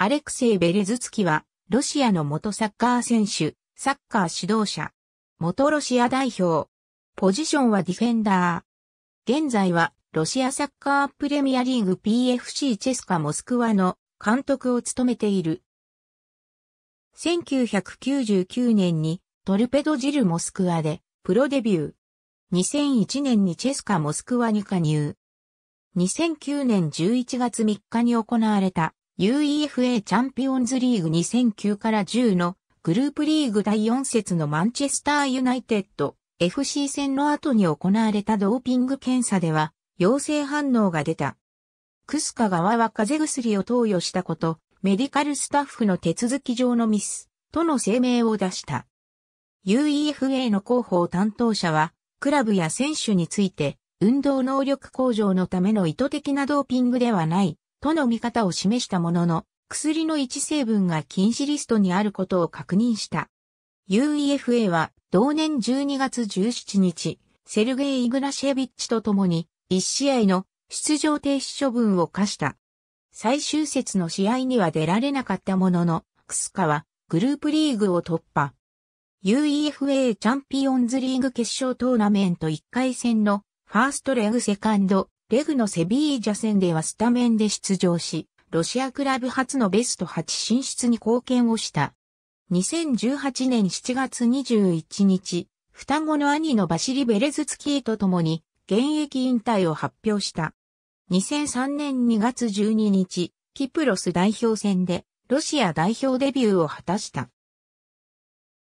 アレクセイ・ベレズツキは、ロシアの元サッカー選手、サッカー指導者、元ロシア代表。ポジションはディフェンダー。現在は、ロシアサッカープレミアリーグ PFC チェスカモスクワの監督を務めている。1999年にトルペドジルモスクワでプロデビュー。2001年にチェスカモスクワに加入。2009年11月3日に行われた UEFA チャンピオンズリーグ2009から10のグループリーグ第4節のマンチェスターユナイテッド FC 戦の後に行われたドーピング検査では陽性反応が出た。クスカ側は風邪薬を投与したこと、メディカルスタッフの手続き上のミス、との声明を出した。UEFA の広報担当者は、クラブや選手について、運動能力向上のための意図的なドーピングではない、との見方を示したものの、薬の一成分が禁止リストにあることを確認した。UEFA は同年12月17日、セルゲイ・イグナシェビッチと共に、1試合の出場停止処分を課した。最終節の試合には出られなかったものの、クスカはグループリーグを突破。UEFA チャンピオンズリーグ決勝トーナメント1回戦のファーストレグセカンドレグのセビージャ戦ではスタメンで出場し、ロシアクラブ初のベスト8進出に貢献をした。2018年7月21日、双子の兄のバシリ・ベレズツキーと共に現役引退を発表した。2003年2月12日、キプロス代表戦でロシア代表デビューを果たした。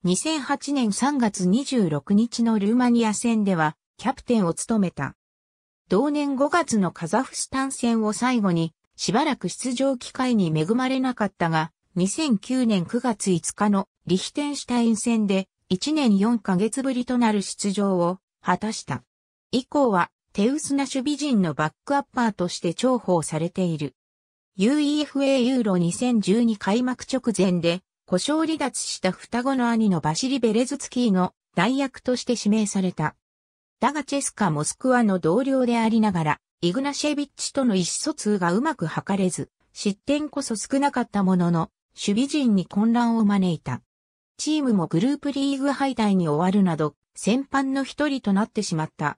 2008年3月26日のルーマニア戦ではキャプテンを務めた。同年5月のカザフスタン戦を最後にしばらく出場機会に恵まれなかったが、2009年9月5日のリヒテンシュタイン戦で1年4ヶ月ぶりとなる出場を果たした。以降は手薄な守備陣のバックアッパーとして重宝されている。UEFA ユーロ2012開幕直前で故障離脱した双子の兄のバシリ・ベレズツキーの代役として指名された。だがチェスカ・モスクワの同僚でありながら、イグナシェビッチとの意思疎通がうまく図れず、失点こそ少なかったものの、守備陣に混乱を招いた。チームもグループリーグ敗退に終わるなど、先般の一人となってしまった。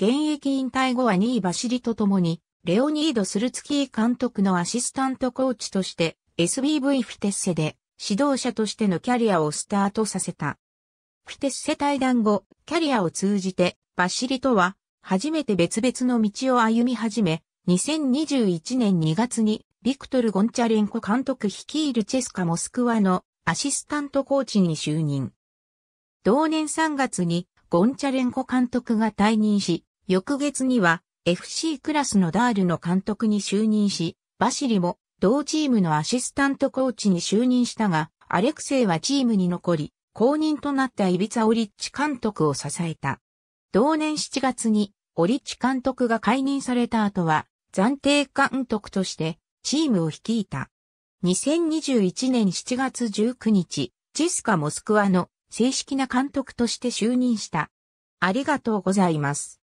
現役引退後は2位バシリと共に、レオニード・スルツキー監督のアシスタントコーチとして、SBV フィテッセで指導者としてのキャリアをスタートさせた。フィテッセ対談後、キャリアを通じて、バシリとは、初めて別々の道を歩み始め、2021年2月に、ビクトル・ゴンチャレンコ監督率いるチェスカ・モスクワのアシスタントコーチに就任。同年3月にゴンチャレンコ監督が退任し、翌月には FC クラスのダールの監督に就任し、バシリも同チームのアシスタントコーチに就任したが、アレクセイはチームに残り、公認となったイビツァ・オリッチ監督を支えた。同年7月にオリッチ監督が解任された後は、暫定監督としてチームを率いた。2021年7月19日、ジスカ・モスクワの正式な監督として就任した。ありがとうございます。